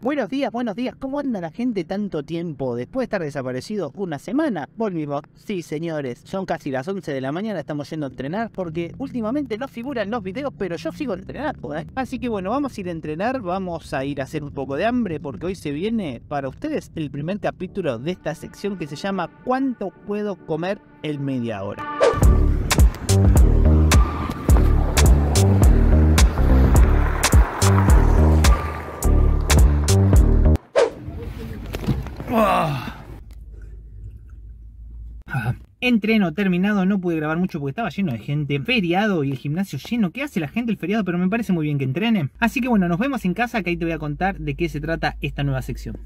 Buenos días, buenos días. ¿Cómo anda la gente tanto tiempo? Después de estar desaparecido una semana, volvimos. Sí, señores, son casi las 11 de la mañana, estamos yendo a entrenar porque últimamente no figuran los videos, pero yo sigo entrenando. ¿eh? Así que bueno, vamos a ir a entrenar, vamos a ir a hacer un poco de hambre porque hoy se viene para ustedes el primer capítulo de esta sección que se llama ¿Cuánto puedo comer en media hora? Entreno terminado, no pude grabar mucho porque estaba lleno de gente. Feriado y el gimnasio lleno. ¿Qué hace la gente el feriado? Pero me parece muy bien que entrene. Así que bueno, nos vemos en casa que ahí te voy a contar de qué se trata esta nueva sección.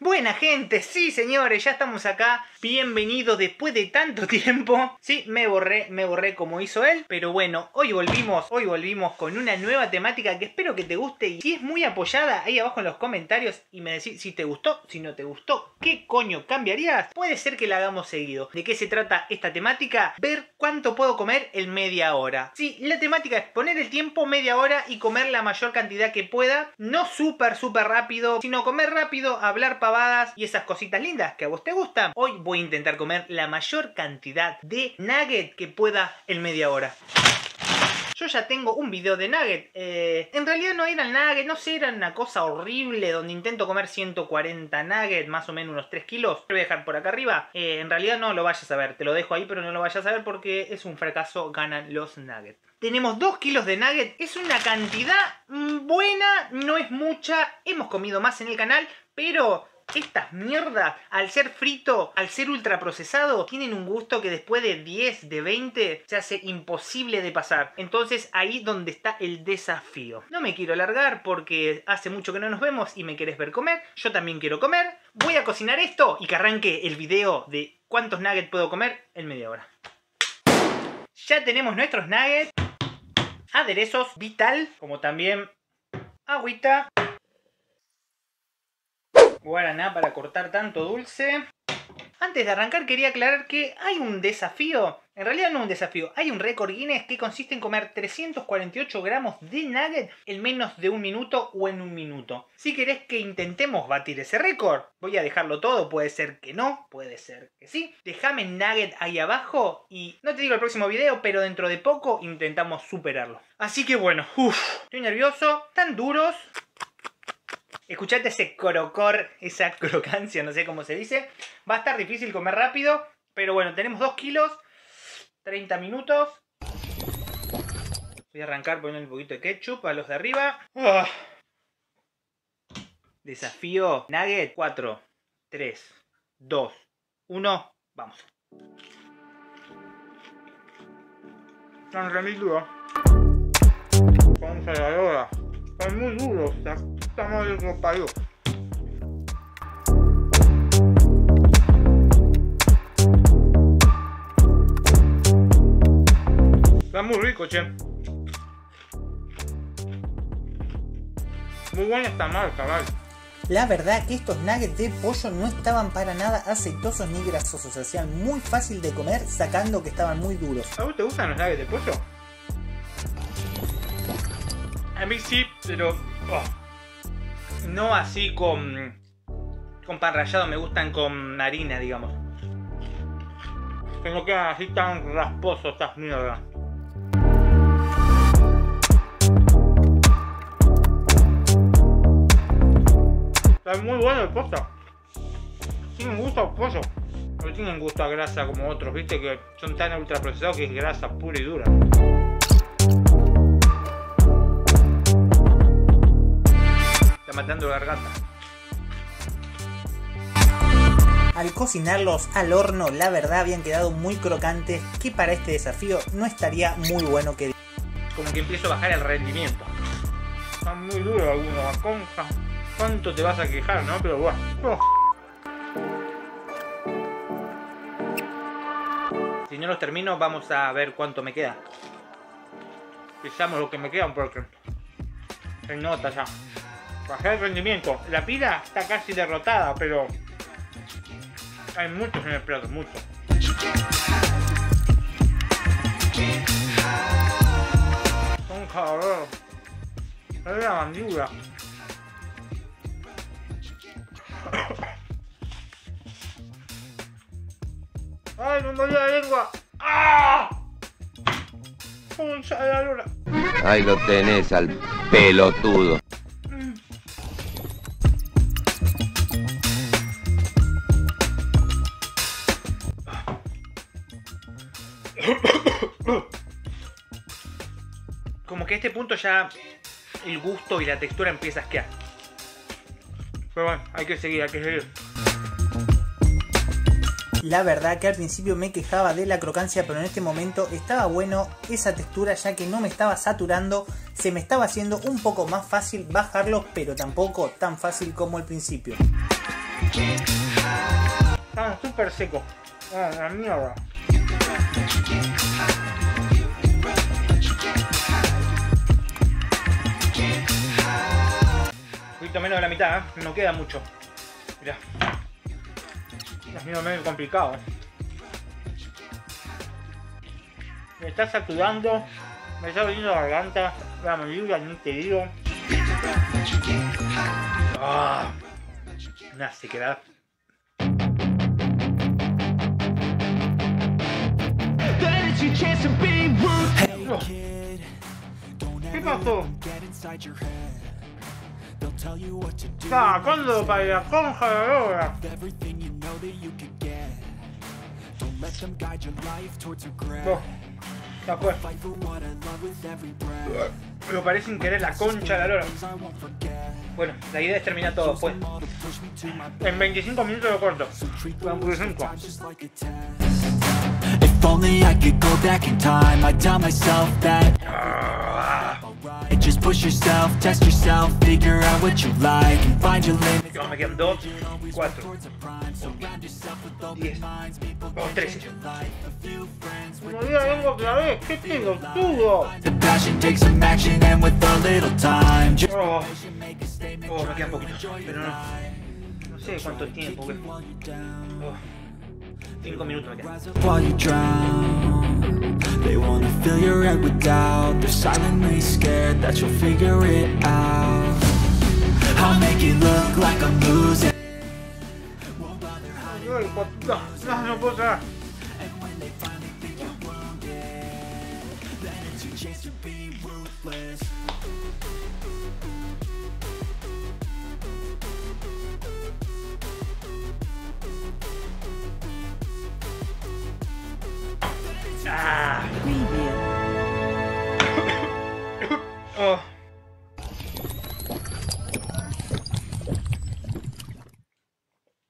Buena gente, sí señores, ya estamos acá. Bienvenido después de tanto tiempo. Sí, me borré, me borré como hizo él. Pero bueno, hoy volvimos, hoy volvimos con una nueva temática que espero que te guste. Y si es muy apoyada, ahí abajo en los comentarios y me decís si te gustó, si no te gustó, qué coño cambiarías. Puede ser que la hagamos seguido. ¿De qué se trata esta temática? Ver cuánto puedo comer en media hora. Sí, la temática es poner el tiempo media hora y comer la mayor cantidad que pueda. No súper, súper rápido, sino comer rápido, hablar pavadas y esas cositas lindas que a vos te gustan. Hoy voy a intentar comer la mayor cantidad de nugget que pueda en media hora. Yo ya tengo un video de nugget. Eh, en realidad no eran nugget, no sé, era una cosa horrible donde intento comer 140 nuggets, más o menos unos 3 kilos. Lo voy a dejar por acá arriba. Eh, en realidad no lo vayas a ver, te lo dejo ahí, pero no lo vayas a ver porque es un fracaso, ganan los nuggets. Tenemos 2 kilos de nugget, es una cantidad mm, buena, no es mucha. Hemos comido más en el canal, pero estas mierdas, al ser frito, al ser ultraprocesado, tienen un gusto que después de 10, de 20, se hace imposible de pasar. Entonces ahí donde está el desafío. No me quiero alargar porque hace mucho que no nos vemos y me querés ver comer. Yo también quiero comer. Voy a cocinar esto y que arranque el video de cuántos nuggets puedo comer en media hora. Ya tenemos nuestros nuggets. Aderezos vital, como también agüita guaraná para cortar tanto dulce. Antes de arrancar quería aclarar que hay un desafío, en realidad no un desafío, hay un récord Guinness que consiste en comer 348 gramos de nugget en menos de un minuto o en un minuto. Si querés que intentemos batir ese récord, voy a dejarlo todo, puede ser que no, puede ser que sí. Déjame nugget ahí abajo y no te digo el próximo video, pero dentro de poco intentamos superarlo. Así que bueno, uff, estoy nervioso, tan duros, Escuchate ese crocor, esa crocancia, no sé cómo se dice. Va a estar difícil comer rápido, pero bueno, tenemos 2 kilos, 30 minutos. Voy a arrancar poniendo un poquito de ketchup a los de arriba. Ah. Desafío Nugget 4, 3, 2, 1, vamos. Están remil duros. Con saladora. Están muy duros estamos de otro país. Está muy rico, che. Muy buena esta marca, vale. La verdad que estos nuggets de pollo no estaban para nada aceitosos ni grasosos, se hacían muy fácil de comer sacando que estaban muy duros. ¿A vos te gustan los nuggets de pollo? A mí sí, pero... Oh no así con, con pan rallado, me gustan con harina, digamos. Que no quedan así tan rasposos estas mierdas. Está muy bueno el pollo. Tienen gusto a pollo. No tienen gusto a grasa como otros, viste, que son tan ultra procesados que es grasa pura y dura. Garganta. Al cocinarlos al horno, la verdad habían quedado muy crocantes, que para este desafío no estaría muy bueno que... Como que empiezo a bajar el rendimiento. Están muy duros algunos, conja. ¿Cuánto te vas a quejar, no? Pero bueno. Oh. Si no los termino, vamos a ver cuánto me queda. Pisamos lo que me quedan porque se nota ya bajar el rendimiento. La pila está casi derrotada, pero hay muchos en el plato, muchos. Un cabrón. Es la mandíbula. ¡Ay, me molió la lengua! ¡Ah! Ahí lo tenés al pelotudo. Como que a este punto ya el gusto y la textura empieza a asquear. Pero bueno, hay que seguir, hay que seguir. La verdad que al principio me quejaba de la crocancia, pero en este momento estaba bueno esa textura ya que no me estaba saturando, se me estaba haciendo un poco más fácil bajarlo, pero tampoco tan fácil como al principio. Estaba súper seco. Ah, la mierda. Poquito menos de la mitad, ¿eh? no queda mucho. Mirá. Es medio, medio complicado. ¿eh? Me está saturando, me está doliendo la garganta, la mandíbula, ni te digo. Ah, una sequedad. ¿Qué pasó? Ah, ¿cuándo para la conja de? Oh, ya fue. Pero parece sin querer la concha de la lora. Bueno, la idea es terminar todo después. En 25 minutos lo corto. 25. If Alright, just push yourself, test yourself, figure out what you like, and find your limits. Me quedan 2, 4, 10, vamos 13. No diga vengo otra vez, qué pelotudo. The passion takes some action, and with a little time, just Oh, oh, me queda poquito, pero no. No sé cuánto tiempo. que- Oh, 5 minutos me quedan. Rise up while you drown. They wanna fill your head with doubt. They're silently scared that you'll figure it out. I'll make it look like I'm losing. Ay, hijo de puta. No, no puedo sacar. And when they finally think you're wounded, then it's your chance to be ruthless. Ah. Oh.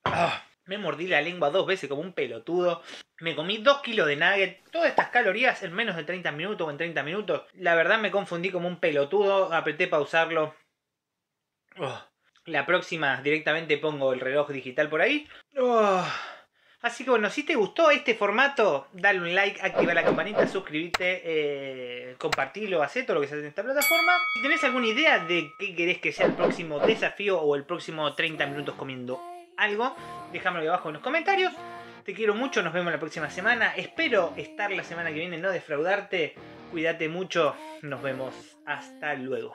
Ah, me mordí la lengua dos veces como un pelotudo. Me comí 2 kilos de nugget. Todas estas calorías en menos de 30 minutos o en 30 minutos. La verdad me confundí como un pelotudo. Apreté pausarlo. Oh. La próxima directamente pongo el reloj digital por ahí. Oh. Así que bueno, si te gustó este formato, dale un like, activa la campanita, suscríbete, eh, compartilo, hacé todo lo que sea en esta plataforma. Si tenés alguna idea de qué querés que sea el próximo desafío o el próximo 30 minutos comiendo algo, déjamelo ahí abajo en los comentarios. Te quiero mucho, nos vemos la próxima semana. Espero estar la semana que viene, no defraudarte. Cuídate mucho, nos vemos. Hasta luego.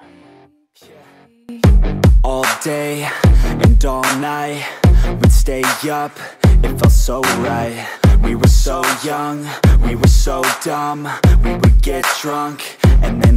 So right. We were so young, we were so dumb. We would get drunk and then